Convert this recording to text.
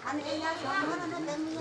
Ano yung nangyari?